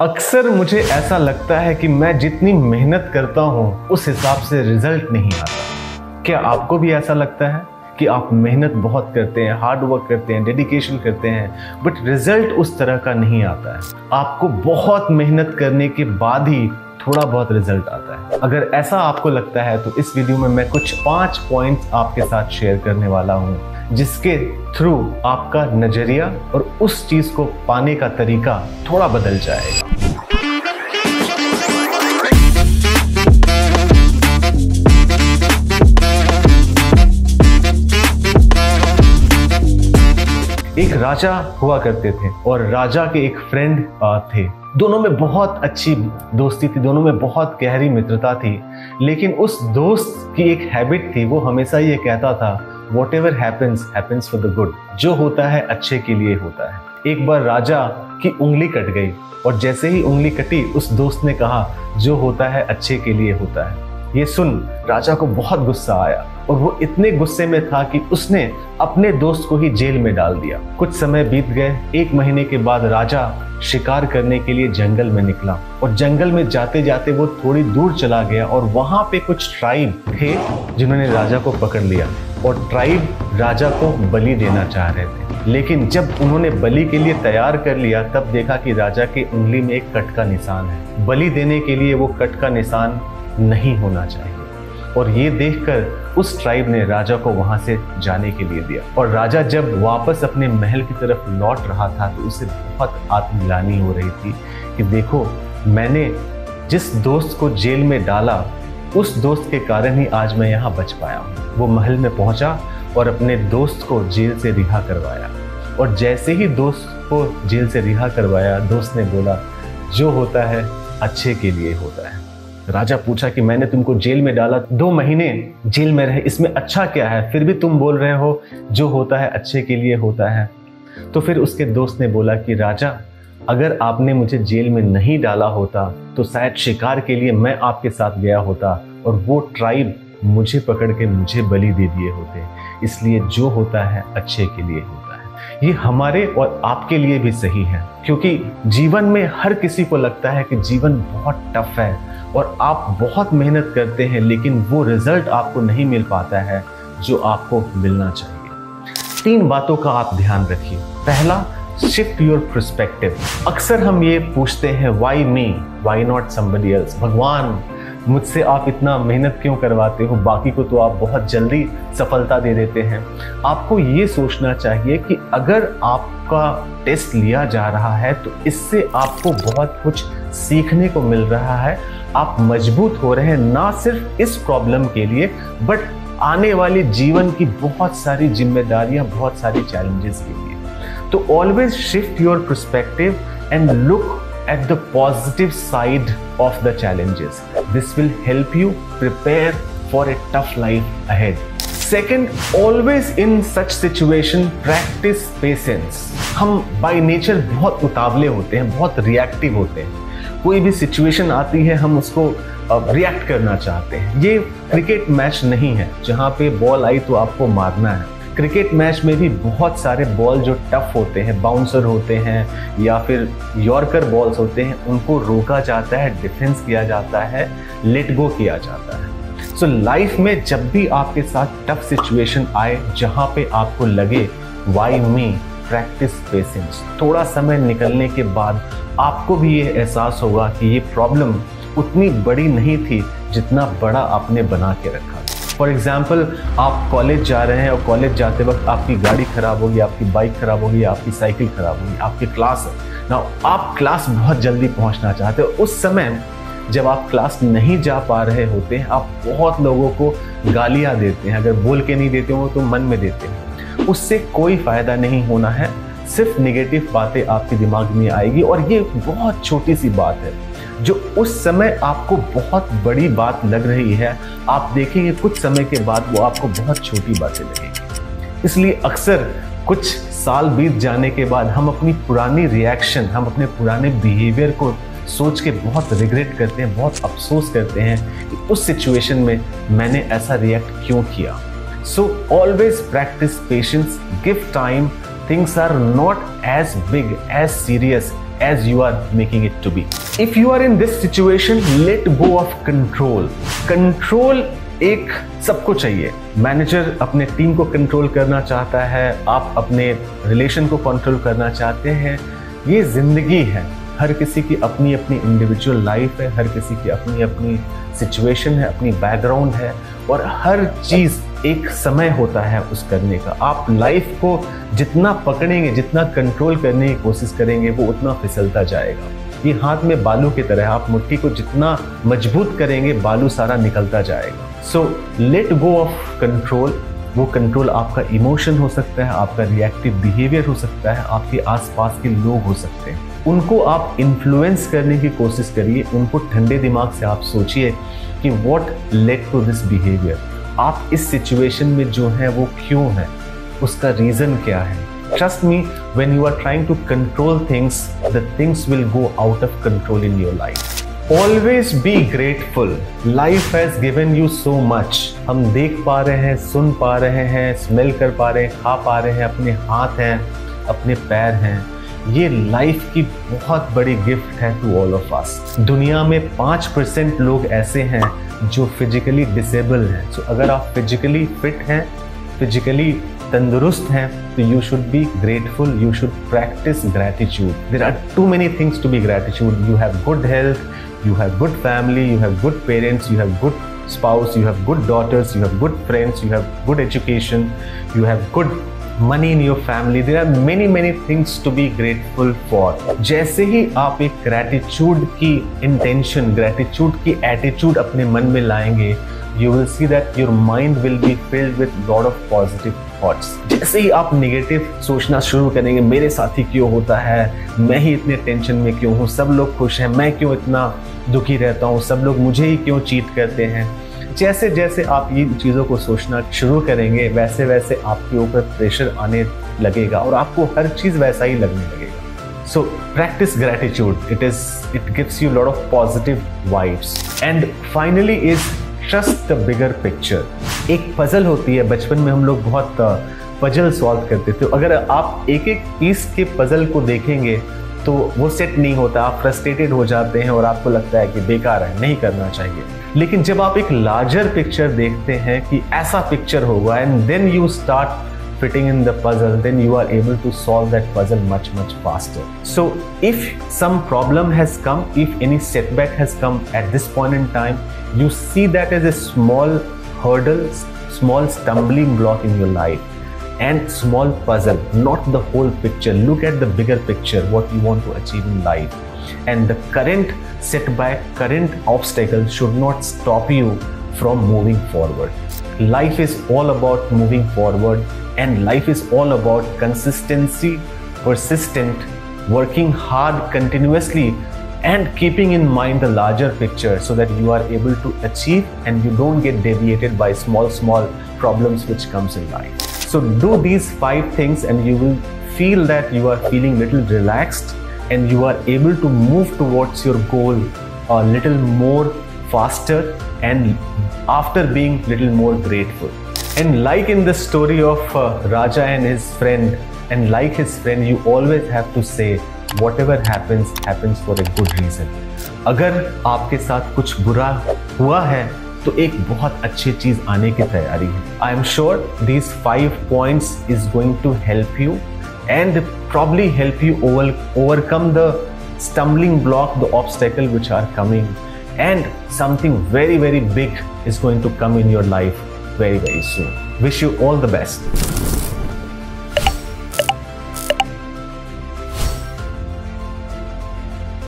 अक्सर मुझे ऐसा लगता है कि मैं जितनी मेहनत करता हूँ, उस हिसाब से रिज़ल्ट नहीं आता। क्या आपको भी ऐसा लगता है कि आप मेहनत बहुत करते हैं हार्ड वर्क करते हैं डेडिकेशन करते हैं बट रिज़ल्ट उस तरह का नहीं आता है? आपको बहुत मेहनत करने के बाद ही थोड़ा बहुत रिज़ल्ट आता है। अगर ऐसा आपको लगता है तो इस वीडियो में मैं कुछ पाँच पॉइंट्स आपके साथ शेयर करने वाला हूँ, जिसके थ्रू आपका नज़रिया और उस चीज़ को पाने का तरीका थोड़ा बदल जाएगा। राजा हुआ करते थे और राजा के एक फ्रेंड थे। दोनों में बहुत अच्छी दोस्ती थी, दोनों में बहुत गहरी मित्रता थी। लेकिन उस दोस्त की एक हैबिट थी, वो हमेशा ये कहता था whatever happens for the good जो होता है, अच्छे के लिए होता है। एक बार राजा की उंगली कट गई और जैसे ही उंगली कटी, उस दोस्त ने कहा, जो होता है, अच्छे के लिए होता है। ये सुन, राजा को बहुत गुस्सा आया और वो इतने गुस्से में था कि उसने अपने दोस्त को ही जेल में डाल दिया। कुछ समय बीत गए, एक महीने के बाद राजा शिकार करने के लिए जंगल में निकला और जंगल में जाते जाते वो थोड़ी दूर चला गया और वहाँ पे कुछ ट्राइब थे जिन्होंने राजा को पकड़ लिया और ट्राइब राजा को बलि देना चाह रहे थे। लेकिन जब उन्होंने बलि के लिए तैयार कर लिया, तब देखा कि राजा की उंगली में एक कट का निशान है। बलि देने के लिए वो कट का निशान नहीं होना चाहिए। और ये देखकर उस ट्राइब ने राजा को वहाँ से जाने के लिए दिया। और राजा जब वापस अपने महल की तरफ़ लौट रहा था तो उसे बहुत आत्मग्लानी हो रही थी कि देखो, मैंने जिस दोस्त को जेल में डाला, उस दोस्त के कारण ही आज मैं यहाँ बच पाया वो महल में पहुँचा और अपने दोस्त को जेल से रिहा करवाया। और जैसे ही दोस्त को जेल से रिहा करवाया, दोस्त ने बोला, जो होता है, अच्छे के लिए होता है। राजा पूछा कि मैंने तुमको जेल में डाला, दो महीने जेल में रहे, इसमें अच्छा क्या है? फिर भी तुम बोल रहे हो, जो होता है अच्छे के लिए होता है। तो फिर उसके दोस्त ने बोला कि, राजा, अगर आपने मुझे जेल में नहीं डाला होता तो शायद शिकार के लिए मैं आपके साथ गया होता और वो ट्राइब मुझे पकड़ के मुझे बलि दे दिए होते। इसलिए जो होता है, अच्छे के लिए होता है। ये हमारे और आपके लिए भी सही है, क्योंकि जीवन में हर किसी को लगता है कि जीवन बहुत टफ है। और आप बहुत मेहनत करते हैं, लेकिन वो रिज़ल्ट आपको नहीं मिल पाता है जो आपको मिलना चाहिए। तीन बातों का आप ध्यान रखिए। पहला शिफ्ट योर परस्पेक्टिव अक्सर हम ये पूछते हैं why me why not somebody else भगवान, मुझसे आप इतना मेहनत क्यों करवाते हो? बाकी को तो आप बहुत जल्दी सफलता दे देते हैं। आपको ये सोचना चाहिए कि अगर आपका टेस्ट लिया जा रहा है तो इससे आपको बहुत कुछ सीखने को मिल रहा है। आप मज़बूत हो रहे हैं, ना सिर्फ़ इस प्रॉब्लम के लिए बट आने वाले जीवन की बहुत सारी जिम्मेदारियाँ, बहुत सारे चैलेंजेस के लिए। तो always shift your perspective and look at the positive side of the challenges this will help you prepare for a tough life ahead second always in such situation practise patience हम by nature बहुत उतावले होते हैं, बहुत reactive होते हैं। कोई भी सिचुएशन आती है हम उसको रिएक्ट करना चाहते हैं। ये क्रिकेट मैच नहीं है। जहाँ पे बॉल आई तो आपको मारना है। क्रिकेट मैच में भी बहुत सारे बॉल जो टफ होते हैं बाउंसर होते हैं या फिर यॉर्कर बॉल्स होते हैं उनको रोका जाता है डिफेंस किया जाता है लेट गो किया जाता है। सो so, लाइफ में जब भी आपके साथ टफ सिचुएशन आए जहाँ पे आपको लगे वाई मी प्रैक्टिस पेशेंस थोड़ा समय निकलने के बाद आपको भी ये एहसास होगा कि ये प्रॉब्लम उतनी बड़ी नहीं थी जितना बड़ा आपने बना के रखा। फॉर एग्ज़ाम्पल आप कॉलेज जा रहे हैं और कॉलेज जाते वक्त आपकी गाड़ी खराब होगी, आपकी बाइक खराब होगी, आपकी साइकिल खराब होगी, आपकी क्लास है। ना आप क्लास बहुत जल्दी पहुँचना चाहते हो। उस समय जब आप क्लास नहीं जा पा रहे होते हैं, आप बहुत लोगों को गालियाँ देते हैं। अगर बोल के नहीं देते हो तो मन में देते हैं। उससे कोई फ़ायदा नहीं होना है। सिर्फ़ निगेटिव बातें आपके दिमाग में आएगी और ये बहुत छोटी सी बात है, जो उस समय आपको बहुत बड़ी बात लग रही है। आप देखेंगे कुछ समय के बाद वो आपको बहुत छोटी बातें लगेंगी। इसलिए अक्सर कुछ साल बीत जाने के बाद हम अपनी पुरानी रिएक्शन हम अपने पुराने बिहेवियर को सोच के बहुत रिग्रेट करते हैं, बहुत अफसोस करते हैं कि उस सिचुएशन में मैंने ऐसा रिएक्ट क्यों किया। So always practise patience give time things are not as big as serious as you are making it to be if you are in this situation let go of control control एक सबको चाहिए। Manager अपने team को control करना चाहता है। आप अपने रिलेशन को कंट्रोल करना चाहते हैं। ये ज़िंदगी है। हर किसी की अपनी अपनी इंडिविजुअल लाइफ है। हर किसी की अपनी अपनी सिचुएशन है। अपनी बैकग्राउंड है। और हर चीज़ एक समय होता है उस करने का। आप लाइफ को जितना पकड़ेंगे, जितना कंट्रोल करने की कोशिश करेंगे, वो उतना फिसलता जाएगा। ये हाथ में बालू की तरह आप मुट्ठी को जितना मज़बूत करेंगे, बालू सारा निकलता जाएगा। So let go of control वो कंट्रोल आपका इमोशन हो सकता है, आपका रिएक्टिव बिहेवियर हो सकता है, आपके आसपास के लोग हो सकते हैं। उनको आप इन्फ्लुएंस करने की कोशिश करिए। उनको ठंडे दिमाग से आप सोचिए कि what led to this behaviour आप इस सिचुएशन में जो है, वो क्यों है? उसका रीज़न क्या है? Trust me when you are trying to control things the things will go out of control in your life always be grateful life has given you so much हम देख पा रहे हैं, सुन पा रहे हैं स्मेल कर पा रहे हैं, खा पा रहे हैं, अपने हाथ हैं, अपने पैर हैं। ये लाइफ की बहुत बड़ी गिफ्ट है टू ऑल ऑफ़ अस दुनिया में पाँच परसेंट लोग ऐसे हैं जो फिजिकली डिसेबल हैं। सो so, अगर आप फिजिकली फिट हैं फिजिकली तंदुरुस्त हैं तो you should be grateful you should practise gratitude there are too many things to be gratitude you have good health you have good family you have good parents you have good spouse you have good daughters you have good friends you have good education you have good money in your family there are many many things to be grateful for जैसे ही आप एक gratitude की intention gratitude की attitude अपने मन में लाएँगे you will see that your mind will be filled with lot of positive thoughts जैसे ही आप नेगेटिव सोचना शुरू करेंगे, मेरे साथ ही क्यों होता है? मैं ही इतने टेंशन में क्यों हूँ? सब लोग खुश हैं, मैं क्यों इतना दुखी रहता हूँ? सब लोग मुझे ही क्यों चीट करते हैं? जैसे जैसे आप ये चीज़ों को सोचना शुरू करेंगे, वैसे वैसे आपके ऊपर प्रेशर आने लगेगा और आपको हर चीज़ वैसा ही लगने लगेगा। So practise gratitude it is it gives you lot of positive vibes and finally is trust the bigger picture एक पजल होती है, बचपन में हम लोग बहुत पजल सॉल्व करते थे। अगर आप एक एक पीस के पजल को देखेंगे तो वो सेट नहीं होता, आप फ्रस्ट्रेटेड हो जाते हैं और आपको लगता है कि बेकार है, नहीं करना चाहिए। लेकिन जब आप एक लार्जर पिक्चर देखते हैं कि ऐसा पिक्चर होगा and then you start fitting in the puzzle then you are able to solve that puzzle much much faster so if some problem has come if any setback has come at this point in time you see that is a small hurdle small stumbling block in your life and small puzzle not the whole picture look at the bigger picture what you want to achieve in life and the current setback, current obstacle should not stop you from moving forward. Life is all about moving forward, and life is all about consistency, persistent, working hard continuously, and keeping in mind the larger picture so that you are able to achieve and you don't get deviated by small, small problems which comes in life. So do these five things and you will feel that you are feeling little relaxed and you are able to move towards your goal a little more faster and after being little more grateful and like in the story of uh, raja and his friend and like his friend you always have to say whatever happens happens for a good reason अगर आपके साथ कुछ बुरा हुआ है तो एक बहुत अच्छी चीज आने की तैयारी है I am sure these five points is going to help you and probably help you over, overcome the stumbling block, the obstacle which are coming. And something very, very big is going to come in your life very, very soon. Wish you all the best.